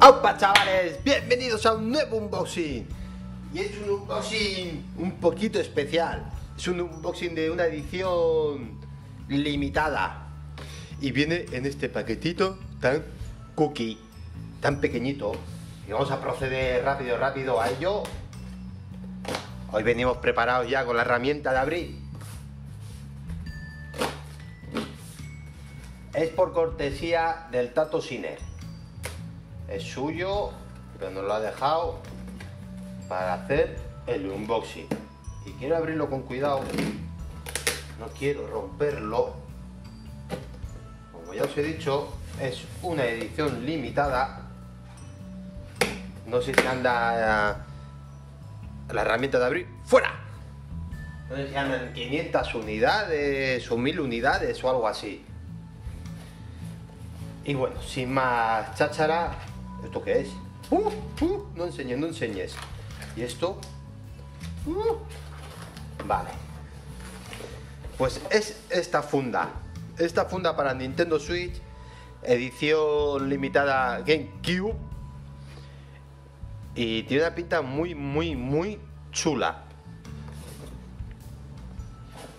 ¡Opa chavales! Bienvenidos a un nuevo unboxing. Y es un unboxing un poquito especial. Es un unboxing de una edición limitada. Y viene en este paquetito tan cookie Tan pequeñito. Y vamos a proceder rápido, rápido a ello. Hoy venimos preparados ya con la herramienta de abrir Es por cortesía del Tato Siner es suyo, pero nos lo ha dejado para hacer el unboxing. Y quiero abrirlo con cuidado, no quiero romperlo. Como ya os he dicho, es una edición limitada. No sé si anda la herramienta de abrir. ¡Fuera! No sé si andan 500 unidades o 1000 unidades o algo así. Y bueno, sin más cháchara, ¿Esto qué es? Uh, uh, no enseñes, no enseñes. ¿Y esto? Uh, vale. Pues es esta funda. Esta funda para Nintendo Switch, edición limitada GameCube. Y tiene una pinta muy, muy, muy chula.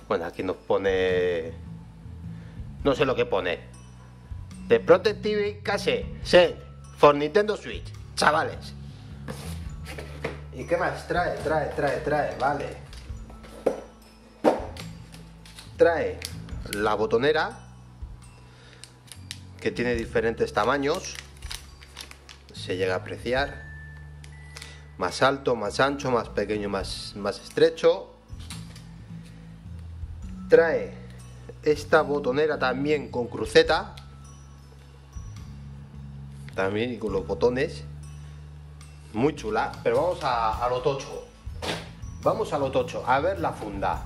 Bueno, aquí nos pone... No sé lo que pone. The Protective Case Set For Nintendo Switch, chavales. ¿Y qué más? Trae, trae, trae, trae, vale. Trae la botonera, que tiene diferentes tamaños. Se llega a apreciar. Más alto, más ancho, más pequeño, más, más estrecho. Trae esta botonera también con cruceta también y con los botones. Muy chula, pero vamos a, lo tocho. Vamos a lo tocho, a ver la funda.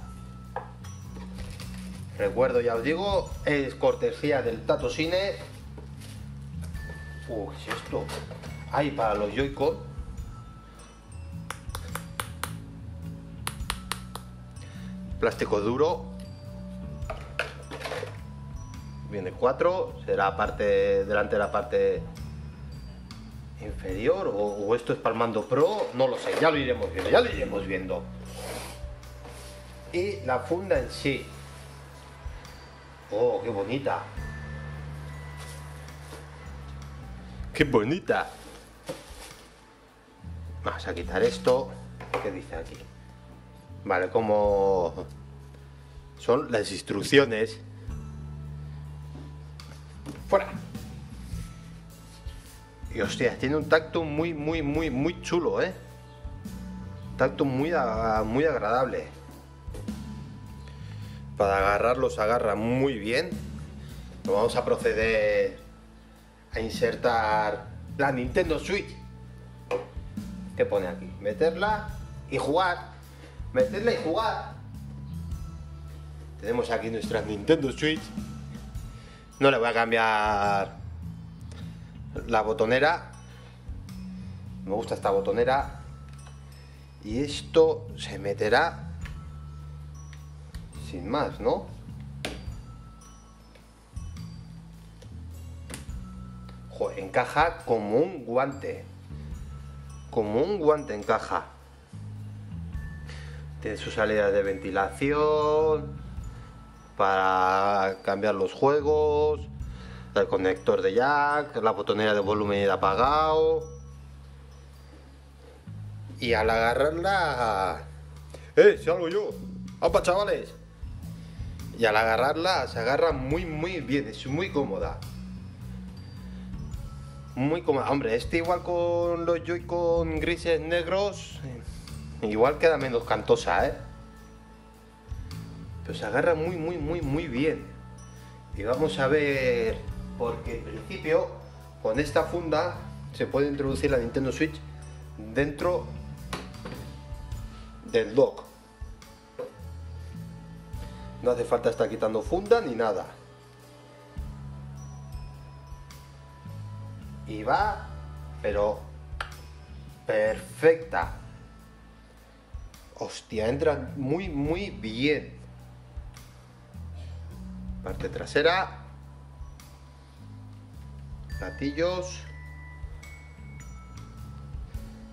Recuerdo, ya os digo, es cortesía del Tato Cine. Uy, esto. Hay para los Joy-Con. Plástico duro. Viene cuatro. Será parte delante de la parte inferior o, esto es para el mando pro, no lo sé, ya lo iremos viendo, ya lo iremos viendo. Y la funda en sí. Oh, qué bonita. Qué bonita. Vamos a quitar esto. ¿Qué dice aquí? Vale, como son las instrucciones. Fuera. Y hostia, tiene un tacto muy, muy, muy, muy chulo, ¿eh? Tacto muy, muy agradable. Para agarrarlo se agarra muy bien. Vamos a proceder a insertar la Nintendo Switch. ¿Qué pone aquí? Meterla y jugar. Meterla y jugar. Tenemos aquí nuestra Nintendo Switch. No le voy a cambiar la botonera. Me gusta esta botonera. Y esto se meterá sin más, ¿no? encaja como un guante. Como un guante encaja. Tiene su salida de ventilación para cambiar los juegos el conector de jack, la botonera de volumen apagado. Y al agarrarla... ¡Eh! Si algo yo! ¡Opa, chavales! Y al agarrarla se agarra muy, muy bien, es muy cómoda. Muy cómoda. Hombre, este igual con los Joy-Con grises negros, igual queda menos cantosa, ¿eh? Pero se agarra muy, muy, muy, muy bien. Y vamos a ver porque en principio con esta funda se puede introducir la Nintendo Switch dentro del dock. No hace falta estar quitando funda ni nada. Y va, pero perfecta. Hostia, entra muy, muy bien. Parte trasera gatillos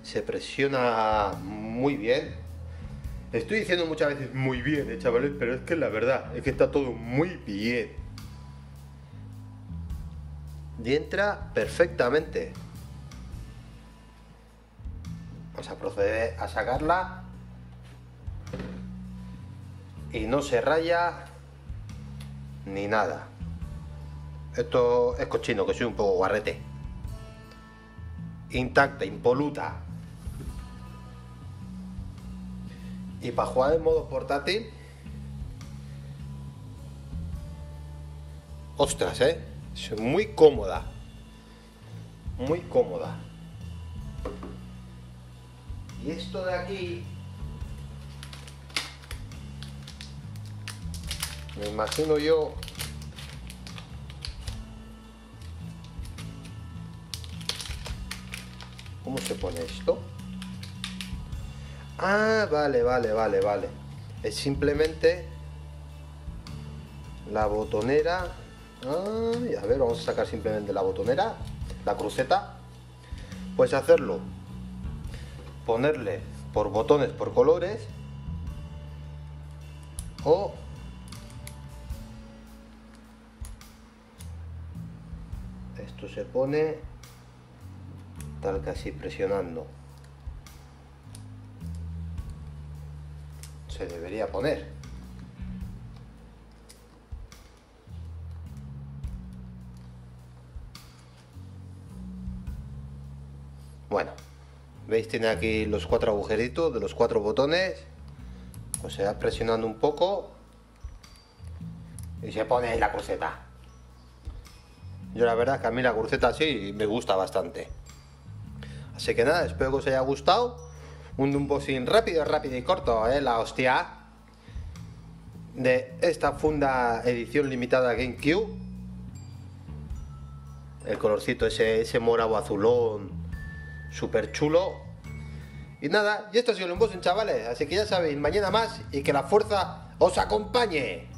se presiona muy bien. Estoy diciendo muchas veces muy bien, ¿eh, chavales, pero es que la verdad es que está todo muy bien. Y entra perfectamente. Vamos a proceder a sacarla. Y no se raya ni nada. Esto es cochino, que soy un poco guarrete. Intacta, impoluta. Y para jugar en modo portátil. Ostras, eh. Es muy cómoda. Muy cómoda. Y esto de aquí. Me imagino yo ¿Cómo se pone esto? Ah, vale, vale, vale, vale. Es simplemente la botonera. a ver, vamos a sacar simplemente la botonera, la cruceta. Puedes hacerlo, ponerle por botones, por colores. O esto se pone tal casi presionando. Se debería poner. Bueno veis tiene aquí los cuatro agujeritos de los cuatro botones. Pues se presionando un poco y se pone la cruceta. Yo la verdad es que a mí la cruceta sí me gusta bastante Así que nada, espero que os haya gustado. Un unboxing rápido, rápido y corto, ¿eh? la hostia. De esta funda edición limitada GameCube. El colorcito, ese, ese morado azulón, súper chulo. Y nada, y esto ha sido el unboxing, chavales. Así que ya sabéis, mañana más y que la fuerza os acompañe.